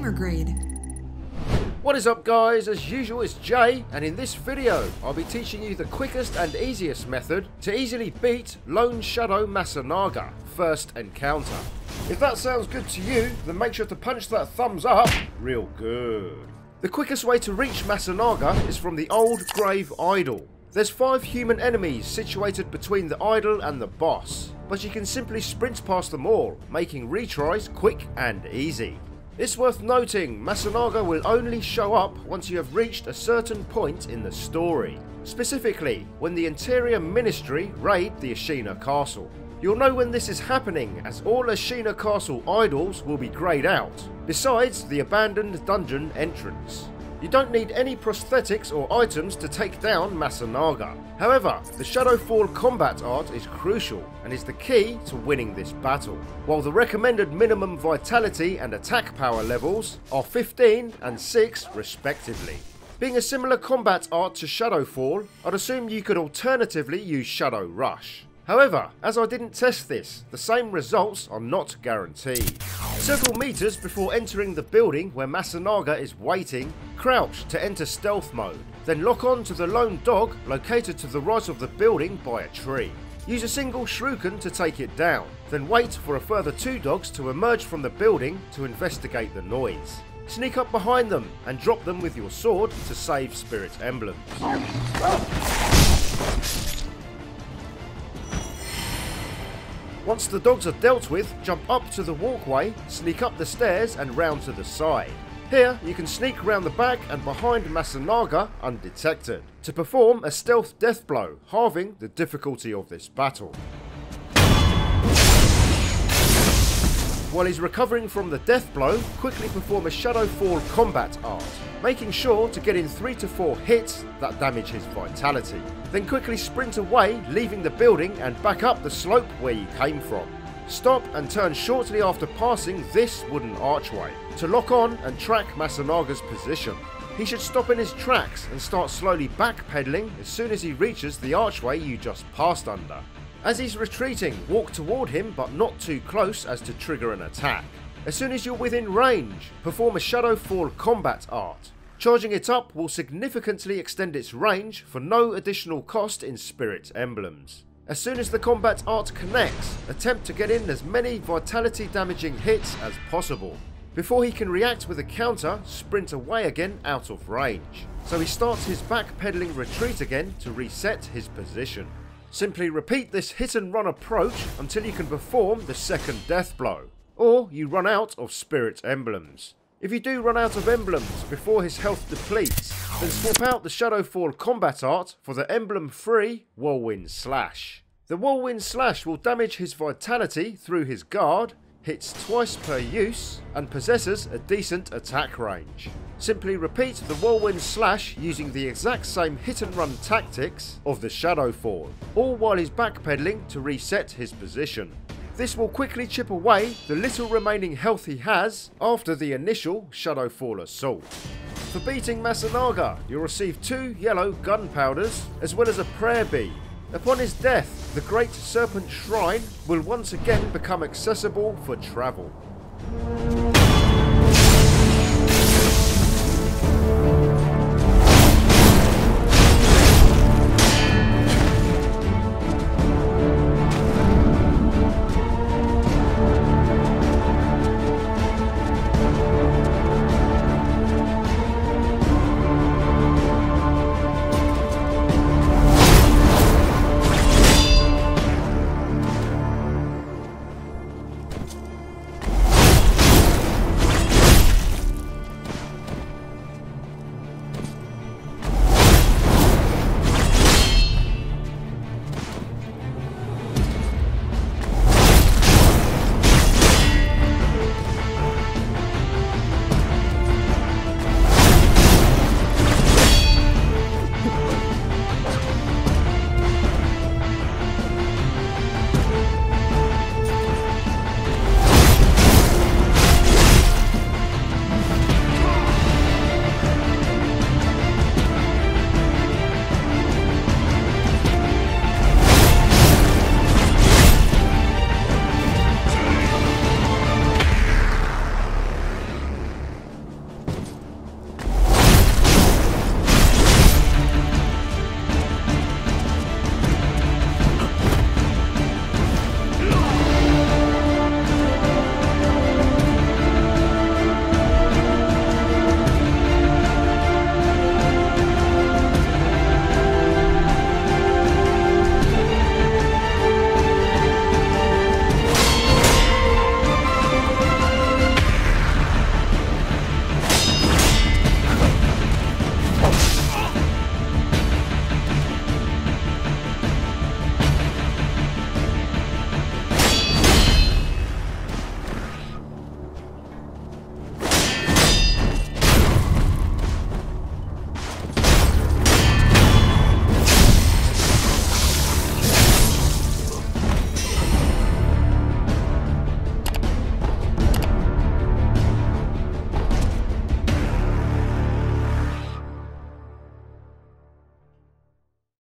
gamer grade. What is up guys, as usual it's Jay and in this video I'll be teaching you the quickest and easiest method to easily beat Lone Shadow Masanaga first encounter. If that sounds good to you then make sure to punch that thumbs up real good. The quickest way to reach Masanaga is from the Old Grave Idol. There's five human enemies situated between the idol and the boss, but you can simply sprint past them all, making retries quick and easy. It's worth noting, Masanaga will only show up once you have reached a certain point in the story. Specifically, when the Interior Ministry raid the Ashina Castle. You'll know when this is happening as all Ashina Castle idols will be greyed out, besides the abandoned dungeon entrance. You don't need any prosthetics or items to take down Masanaga. However, the Shadowfall combat art is crucial and is the key to winning this battle, while the recommended minimum vitality and attack power levels are 15 and 6 respectively. Being a similar combat art to Shadowfall, I'd assume you could alternatively use Shadow Rush. However, as I didn't test this, the same results are not guaranteed. Several meters before entering the building where Masanaga is waiting, crouch to enter stealth mode, then lock on to the lone dog located to the right of the building by a tree. Use a single shuriken to take it down, then wait for a further two dogs to emerge from the building to investigate the noise. Sneak up behind them and drop them with your sword to save spirit emblems. Once the dogs are dealt with, jump up to the walkway, sneak up the stairs and round to the side. Here, you can sneak round the back and behind Masanaga undetected, to perform a stealth death blow, halving the difficulty of this battle. While he's recovering from the death blow, quickly perform a Shadow Fall combat art, making sure to get in 3 to 4 hits that damage his vitality. Then quickly sprint away, leaving the building and back up the slope where you came from. Stop and turn shortly after passing this wooden archway to lock on and track Masanaga's position. He should stop in his tracks and start slowly backpedaling as soon as he reaches the archway you just passed under. As he's retreating, walk toward him but not too close as to trigger an attack. As soon as you're within range, perform a Shadowfall combat art. Charging it up will significantly extend its range for no additional cost in Spirit Emblems. As soon as the combat art connects, attempt to get in as many vitality damaging hits as possible. Before he can react with a counter, sprint away again out of range. So he starts his backpedaling retreat again to reset his position. Simply repeat this hit and run approach until you can perform the second death blow, or you run out of spirit emblems. If you do run out of emblems before his health depletes, then swap out the Shadowfall combat art for the emblem free Whirlwind Slash. The Whirlwind Slash will damage his vitality through his guard, hits twice per use, and possesses a decent attack range. Simply repeat the Whirlwind Slash using the exact same hit and run tactics of the Shadow Shadowfall, all while he's backpedaling to reset his position. This will quickly chip away the little remaining health he has after the initial Shadowfall assault. For beating Masanaga, you'll receive two yellow gunpowders as well as a prayer bead Upon his death, the Great Serpent Shrine will once again become accessible for travel.